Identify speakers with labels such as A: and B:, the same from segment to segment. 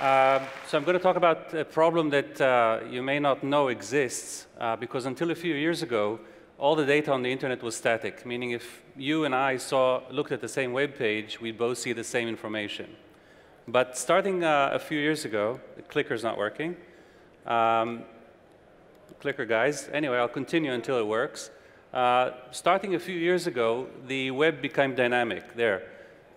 A: Uh, so I'm going to talk about a problem that uh, you may not know exists, uh, because until a few years ago, all the data on the internet was static, meaning if you and I saw, looked at the same web page, we'd both see the same information. But starting uh, a few years ago, the clicker's not working. Um, clicker guys. Anyway, I'll continue until it works. Uh, starting a few years ago, the web became dynamic there.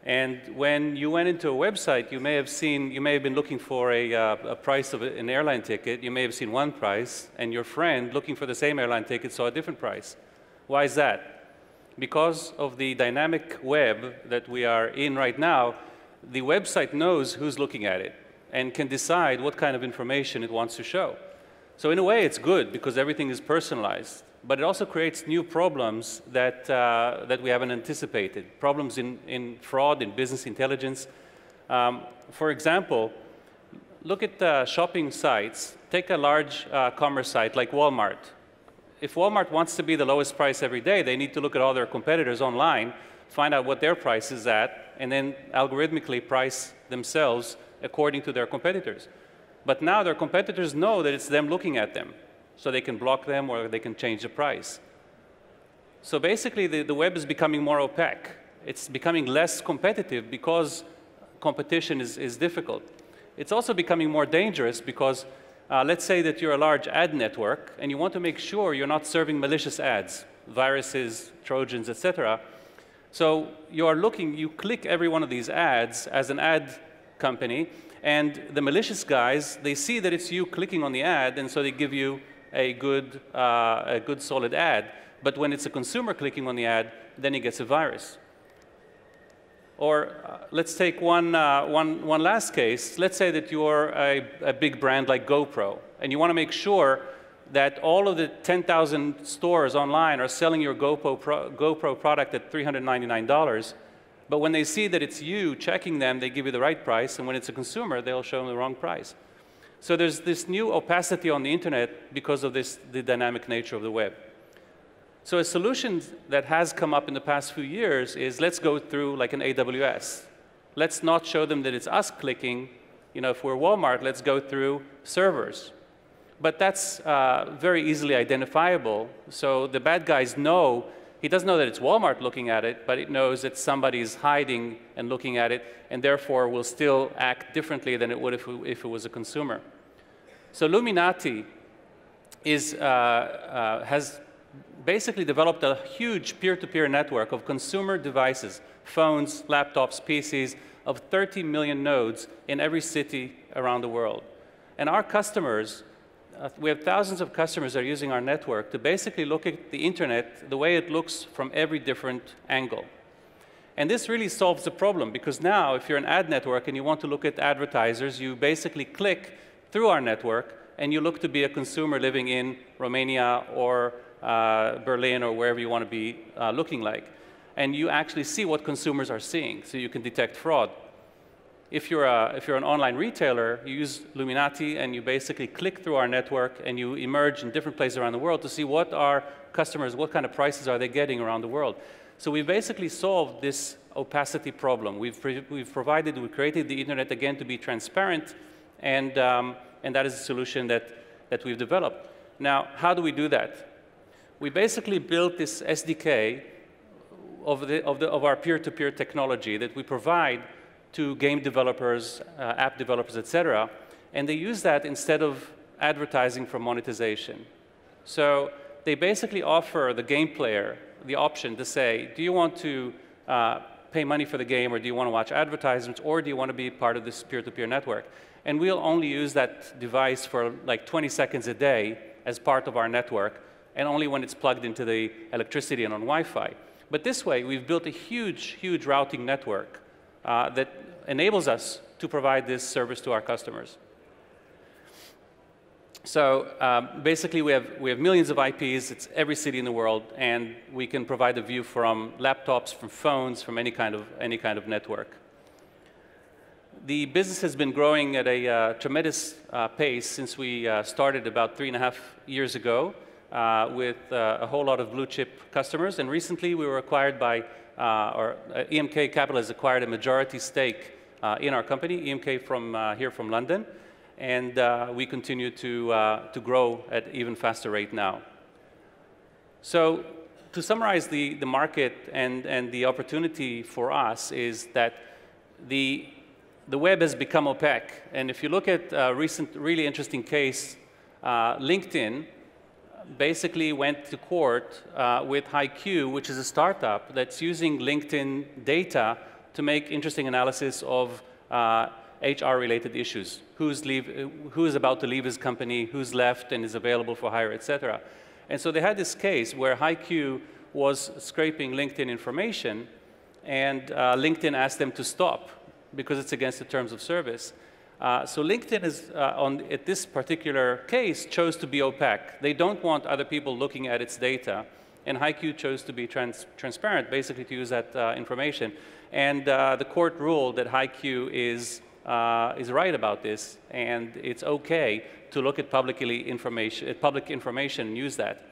A: And when you went into a website, you may have seen, you may have been looking for a, uh, a price of an airline ticket. You may have seen one price, and your friend looking for the same airline ticket saw a different price. Why is that? Because of the dynamic web that we are in right now, the website knows who's looking at it and can decide what kind of information it wants to show. So in a way, it's good because everything is personalized but it also creates new problems that, uh, that we haven't anticipated, problems in, in fraud, in business intelligence. Um, for example, look at uh, shopping sites. Take a large uh, commerce site like Walmart. If Walmart wants to be the lowest price every day, they need to look at all their competitors online, find out what their price is at, and then algorithmically price themselves according to their competitors. But now their competitors know that it's them looking at them so they can block them or they can change the price. So basically, the, the web is becoming more opaque. It's becoming less competitive because competition is, is difficult. It's also becoming more dangerous because uh, let's say that you're a large ad network and you want to make sure you're not serving malicious ads, viruses, trojans, etc. So you are looking, you click every one of these ads as an ad company, and the malicious guys, they see that it's you clicking on the ad, and so they give you a good, uh, a good solid ad. But when it's a consumer clicking on the ad, then he gets a virus. Or uh, let's take one, uh, one, one last case. Let's say that you're a, a big brand like GoPro, and you want to make sure that all of the 10,000 stores online are selling your GoPro, Pro, GoPro product at $399. But when they see that it's you checking them, they give you the right price, and when it's a consumer, they'll show them the wrong price. So there's this new opacity on the internet because of this, the dynamic nature of the web. So a solution that has come up in the past few years is let's go through like an AWS. Let's not show them that it's us clicking. You know, if we're Walmart, let's go through servers. But that's uh, very easily identifiable. So the bad guys know, he doesn't know that it's Walmart looking at it, but it knows that somebody is hiding and looking at it, and therefore will still act differently than it would if, if it was a consumer. So Luminati is, uh, uh, has basically developed a huge peer-to-peer -peer network of consumer devices, phones, laptops, PCs, of 30 million nodes in every city around the world. And our customers, uh, we have thousands of customers that are using our network to basically look at the internet the way it looks from every different angle. And this really solves the problem because now if you're an ad network and you want to look at advertisers, you basically click through our network, and you look to be a consumer living in Romania or uh, Berlin or wherever you want to be uh, looking like. And you actually see what consumers are seeing, so you can detect fraud. If you're, a, if you're an online retailer, you use Luminati and you basically click through our network and you emerge in different places around the world to see what our customers, what kind of prices are they getting around the world. So we basically solved this opacity problem. We've, we've provided, we created the internet again to be transparent and, um, and that is a solution that, that we've developed. Now, how do we do that? We basically built this SDK of, the, of, the, of our peer-to-peer -peer technology that we provide to game developers, uh, app developers, et cetera, and they use that instead of advertising for monetization. So they basically offer the game player the option to say, do you want to uh, pay money for the game, or do you want to watch advertisements, or do you want to be part of this peer-to-peer -peer network? And we'll only use that device for like 20 seconds a day as part of our network, and only when it's plugged into the electricity and on Wi-Fi. But this way, we've built a huge, huge routing network uh, that enables us to provide this service to our customers. So um, basically, we have, we have millions of IPs. It's every city in the world, and we can provide a view from laptops, from phones, from any kind of, any kind of network the business has been growing at a uh, tremendous uh, pace since we uh, started about three and a half years ago uh, with uh, a whole lot of blue chip customers. And recently we were acquired by, uh, or EMK Capital has acquired a majority stake in our company, EMK from uh, here from London, and uh, we continue to, uh, to grow at even faster rate now. So to summarize the, the market and, and the opportunity for us is that the, the web has become opaque. And if you look at a recent, really interesting case, uh, LinkedIn basically went to court uh, with HiQ, which is a startup that's using LinkedIn data to make interesting analysis of uh, HR-related issues. Who's, leave, who's about to leave his company, who's left and is available for hire, et cetera. And so they had this case where HiQ was scraping LinkedIn information, and uh, LinkedIn asked them to stop because it's against the terms of service. Uh, so LinkedIn is, uh, on, at this particular case, chose to be opaque. They don't want other people looking at its data. And HiQ chose to be trans transparent, basically to use that uh, information. And uh, the court ruled that HiQ is, uh, is right about this, and it's okay to look at publicly information, public information and use that.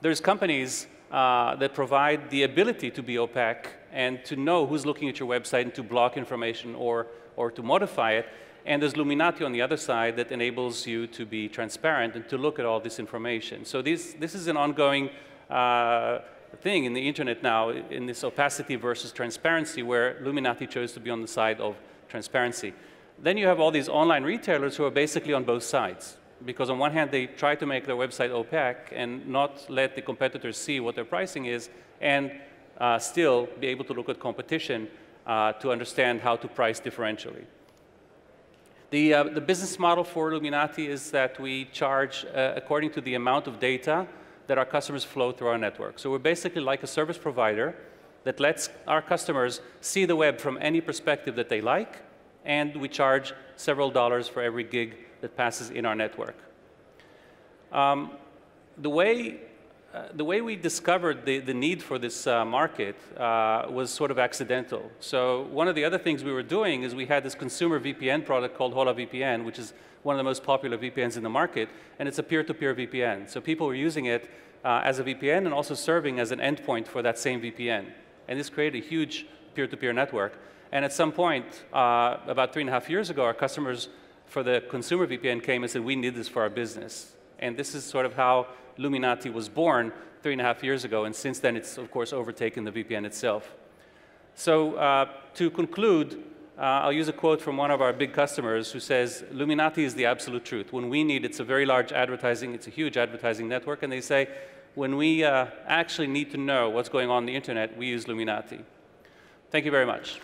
A: There's companies uh, that provide the ability to be opaque and to know who's looking at your website and to block information or, or to modify it. And there's Luminati on the other side that enables you to be transparent and to look at all this information. So this, this is an ongoing uh, thing in the internet now, in this opacity versus transparency, where Luminati chose to be on the side of transparency. Then you have all these online retailers who are basically on both sides. Because on one hand, they try to make their website opaque and not let the competitors see what their pricing is, and uh, still be able to look at competition uh, to understand how to price differentially. The, uh, the business model for Luminati is that we charge uh, according to the amount of data that our customers flow through our network. So we're basically like a service provider that lets our customers see the web from any perspective that they like, and we charge several dollars for every gig that passes in our network. Um, the way uh, the way we discovered the, the need for this uh, market uh, was sort of accidental. So one of the other things we were doing is we had this consumer VPN product called Hola VPN, which is one of the most popular VPNs in the market, and it's a peer-to-peer -peer VPN. So people were using it uh, as a VPN and also serving as an endpoint for that same VPN. And this created a huge peer-to-peer -peer network. And at some point, uh, about three and a half years ago, our customers for the consumer VPN came and said, we need this for our business. And this is sort of how Luminati was born three and a half years ago, and since then it's, of course, overtaken the VPN itself. So uh, to conclude, uh, I'll use a quote from one of our big customers who says, Luminati is the absolute truth. When we need, it's a very large advertising, it's a huge advertising network, and they say, when we uh, actually need to know what's going on in the internet, we use Luminati. Thank you very much.